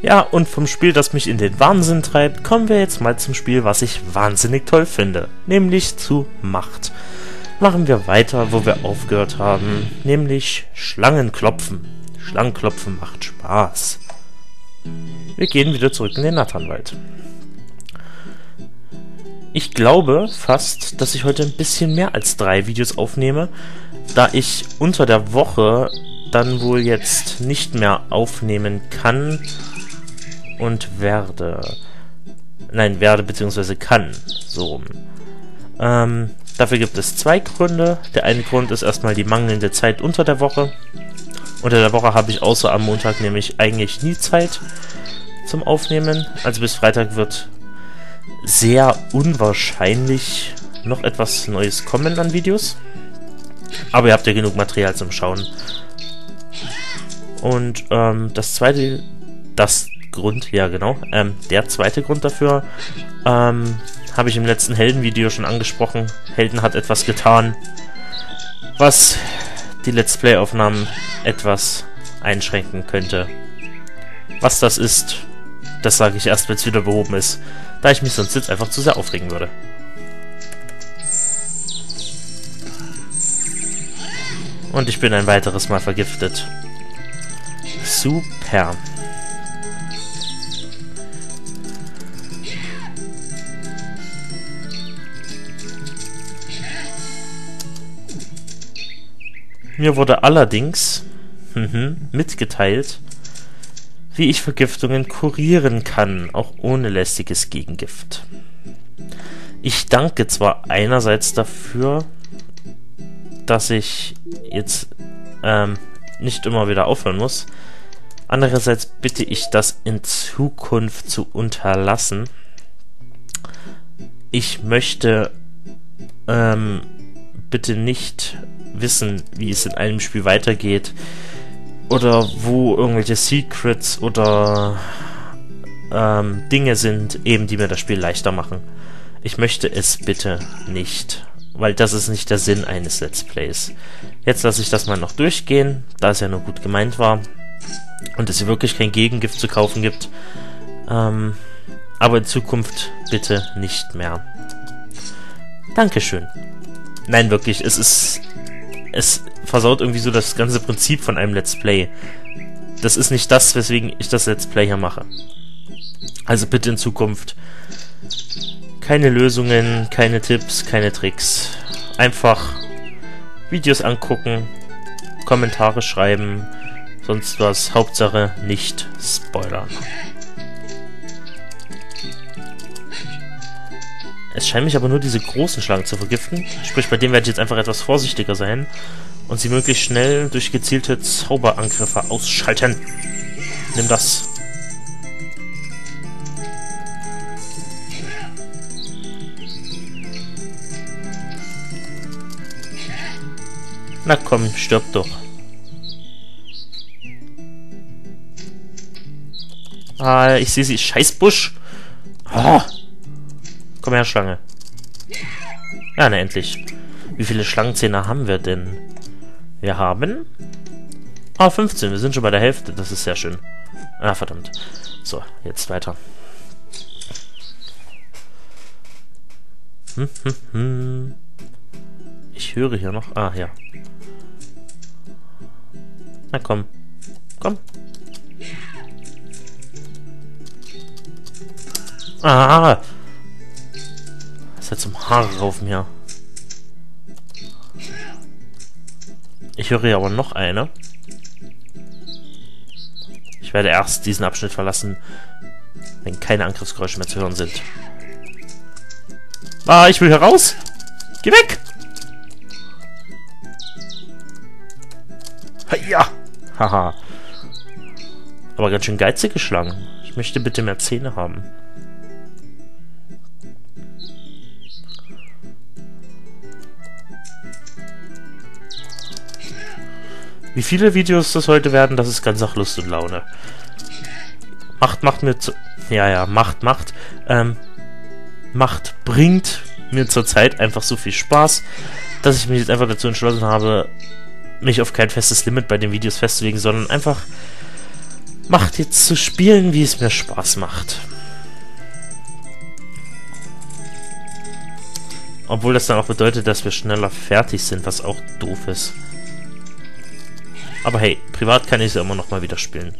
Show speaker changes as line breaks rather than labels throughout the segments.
Ja, und vom Spiel, das mich in den Wahnsinn treibt, kommen wir jetzt mal zum Spiel, was ich wahnsinnig toll finde, nämlich zu Macht. Machen wir weiter, wo wir aufgehört haben, nämlich Schlangenklopfen. Schlangenklopfen macht Spaß. Wir gehen wieder zurück in den Natternwald. Ich glaube fast, dass ich heute ein bisschen mehr als drei Videos aufnehme, da ich unter der Woche dann wohl jetzt nicht mehr aufnehmen kann und werde. Nein, werde bzw. kann. So rum. Ähm, dafür gibt es zwei Gründe. Der eine Grund ist erstmal die mangelnde Zeit unter der Woche. Unter der Woche habe ich außer am Montag nämlich eigentlich nie Zeit zum Aufnehmen. Also bis Freitag wird sehr unwahrscheinlich noch etwas Neues kommen an Videos. Aber ihr habt ja genug Material zum Schauen. Und ähm, das zweite, das Grund, ja genau, ähm, der zweite Grund dafür, ähm, habe ich im letzten Helden-Video schon angesprochen. Helden hat etwas getan, was die Let's Play-Aufnahmen etwas einschränken könnte. Was das ist, das sage ich erst, wenn es wieder behoben ist, da ich mich sonst jetzt einfach zu sehr aufregen würde. Und ich bin ein weiteres Mal vergiftet. Super. Mir wurde allerdings mhm, mitgeteilt, wie ich Vergiftungen kurieren kann, auch ohne lästiges Gegengift. Ich danke zwar einerseits dafür, dass ich jetzt ähm, nicht immer wieder aufhören muss, andererseits bitte ich das in Zukunft zu unterlassen. Ich möchte ähm, bitte nicht wissen, wie es in einem Spiel weitergeht, oder wo irgendwelche Secrets oder ähm, Dinge sind, eben die mir das Spiel leichter machen. Ich möchte es bitte nicht, weil das ist nicht der Sinn eines Let's Plays. Jetzt lasse ich das mal noch durchgehen, da es ja nur gut gemeint war und es hier wirklich kein Gegengift zu kaufen gibt. Ähm, aber in Zukunft bitte nicht mehr. Dankeschön. Nein, wirklich, es ist es versaut irgendwie so das ganze Prinzip von einem Let's Play. Das ist nicht das, weswegen ich das Let's Play hier mache. Also bitte in Zukunft keine Lösungen, keine Tipps, keine Tricks. Einfach Videos angucken, Kommentare schreiben, sonst was. Hauptsache nicht spoilern. Es scheint mich aber nur diese großen Schlangen zu vergiften. Sprich, bei denen werde ich jetzt einfach etwas vorsichtiger sein und sie möglichst schnell durch gezielte Zauberangriffe ausschalten. Nimm das. Na komm, stirb doch. Ah, ich sehe sie. Scheißbusch. Ah. Komm her, Schlange. Ja, na endlich. Wie viele Schlangenzähne haben wir denn? Wir haben... Ah, 15. Wir sind schon bei der Hälfte. Das ist sehr schön. Ah, verdammt. So, jetzt weiter. Hm, hm, hm. Ich höre hier noch... Ah, ja. Na komm. Komm. Ah! Halt zum Haare raufen hier. Ich höre hier aber noch eine. Ich werde erst diesen Abschnitt verlassen, wenn keine Angriffsgeräusche mehr zu hören sind. Ah, ich will hier raus! Geh weg! Ja! Haha. Aber ganz schön geizige Schlangen. Ich möchte bitte mehr Zähne haben. Wie viele Videos das heute werden, das ist ganz nach Lust und Laune. Macht, macht mir zu... Ja, ja, macht, macht. Ähm, macht, bringt mir zurzeit einfach so viel Spaß, dass ich mich jetzt einfach dazu entschlossen habe, mich auf kein festes Limit bei den Videos festzulegen, sondern einfach macht jetzt zu spielen, wie es mir Spaß macht. Obwohl das dann auch bedeutet, dass wir schneller fertig sind, was auch doof ist. Aber hey, privat kann ich es immer noch mal wieder spielen.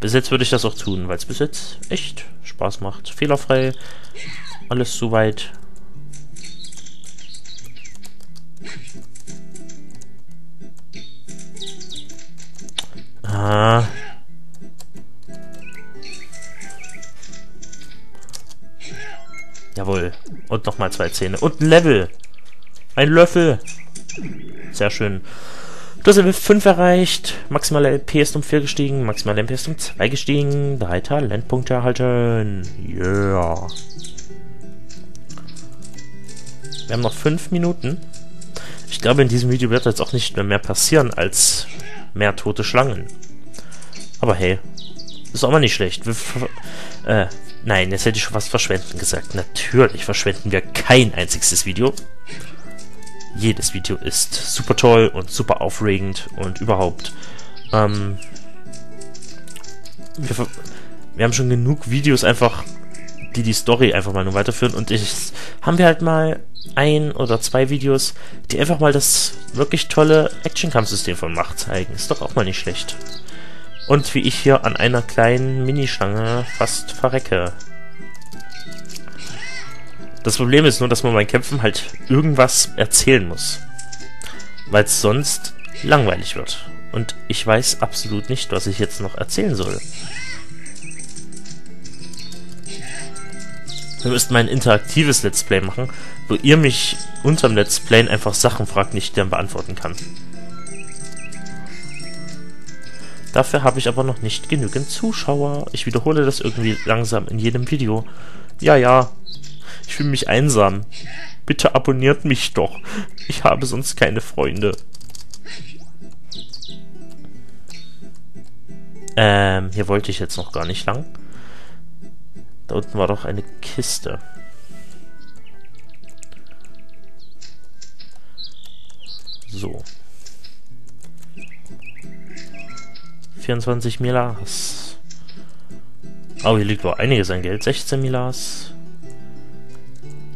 Bis jetzt würde ich das auch tun, weil es bis jetzt echt Spaß macht. Fehlerfrei, alles soweit. Ah. Jawohl. Und nochmal zwei Zähne. Und ein Level. Ein Löffel. Sehr schön. Du hast Level 5 erreicht. Maximale LP ist um 4 gestiegen. Maximale MP ist um 2 gestiegen. Drei Talentpunkte erhalten. Yeah. Wir haben noch 5 Minuten. Ich glaube, in diesem Video wird jetzt auch nicht mehr, passieren als mehr tote Schlangen. Aber hey, ist auch mal nicht schlecht. Äh, nein, jetzt hätte ich schon was verschwenden gesagt. Natürlich verschwenden wir kein einziges Video jedes Video ist super toll und super aufregend und überhaupt. Ähm, wir, wir, haben schon genug Videos einfach, die die Story einfach mal nur weiterführen und ich haben wir halt mal ein oder zwei Videos, die einfach mal das wirklich tolle Action-Kampfsystem von Macht zeigen. Ist doch auch mal nicht schlecht. Und wie ich hier an einer kleinen Minischlange fast verrecke. Das Problem ist nur, dass man beim Kämpfen halt irgendwas erzählen muss. Weil es sonst langweilig wird. Und ich weiß absolut nicht, was ich jetzt noch erzählen soll. Wir müssten mal ein interaktives Let's Play machen, wo ihr mich unterm Let's Play einfach Sachen fragt, die ich dann beantworten kann. Dafür habe ich aber noch nicht genügend Zuschauer. Ich wiederhole das irgendwie langsam in jedem Video. Ja, ja, ich fühle mich einsam. Bitte abonniert mich doch. Ich habe sonst keine Freunde. Ähm, hier wollte ich jetzt noch gar nicht lang. Da unten war doch eine Kiste. So. 24 Milas. Oh, hier liegt wohl einiges an Geld. 16 Milas.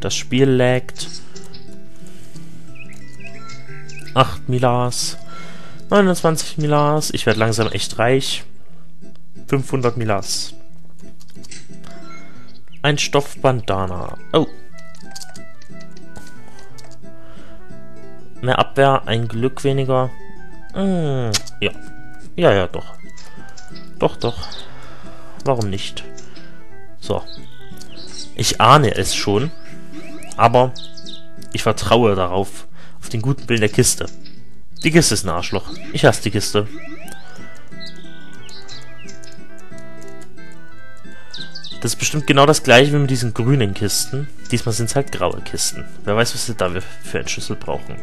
Das Spiel laggt. 8 Milas. 29 Milas. Ich werde langsam echt reich. 500 Milas. Ein Stoffbandana. Oh. Mehr Abwehr, ein Glück weniger. Hm, ja. Ja, ja, doch. Doch, doch. Warum nicht? So. Ich ahne es schon. Aber ich vertraue darauf, auf den guten Willen der Kiste. Die Kiste ist ein Arschloch. Ich hasse die Kiste. Das ist bestimmt genau das gleiche wie mit diesen grünen Kisten. Diesmal sind es halt graue Kisten. Wer weiß, was sie da für einen Schlüssel brauchen.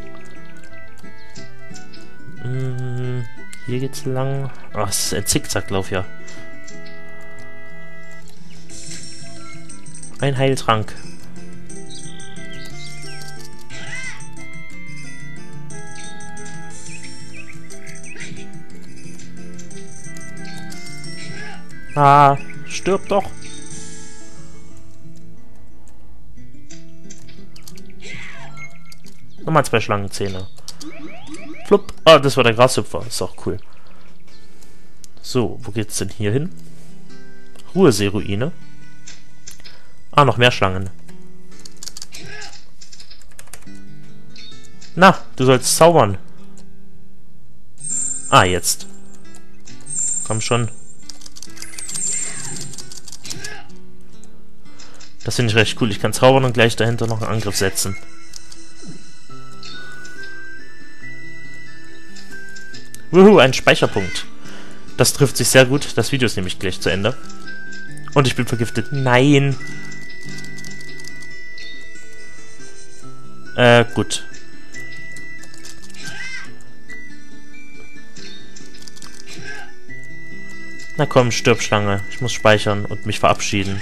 Hm, hier geht's lang. Ah, es ist ein Zickzacklauf, ja. Ein Heiltrank. Ah, stirb doch. Nochmal zwei Schlangenzähne. Flupp. Ah, das war der Grashüpfer. Ist auch cool. So, wo geht's denn hier hin? Ruheseeruine. Ah, noch mehr Schlangen. Na, du sollst zaubern. Ah, jetzt. Komm schon. Das finde ich recht cool. Ich kann zaubern und gleich dahinter noch einen Angriff setzen. Wuhu, ein Speicherpunkt. Das trifft sich sehr gut. Das Video ist nämlich gleich zu Ende. Und ich bin vergiftet. Nein. Äh, gut. Na komm, stirb Schlange. Ich muss speichern und mich verabschieden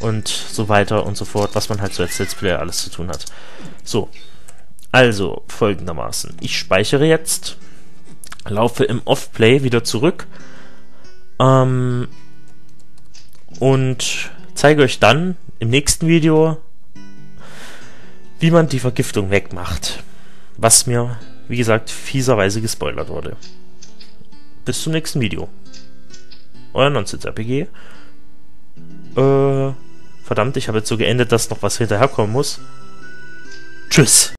und so weiter und so fort, was man halt so als Let's Player alles zu tun hat. So, also folgendermaßen. Ich speichere jetzt, laufe im Off-Play wieder zurück Ähm, und zeige euch dann im nächsten Video, wie man die Vergiftung wegmacht. Was mir, wie gesagt, fieserweise gespoilert wurde. Bis zum nächsten Video. Euer Nonsense-RPG. Äh, verdammt, ich habe jetzt so geendet, dass noch was hinterherkommen muss. Tschüss.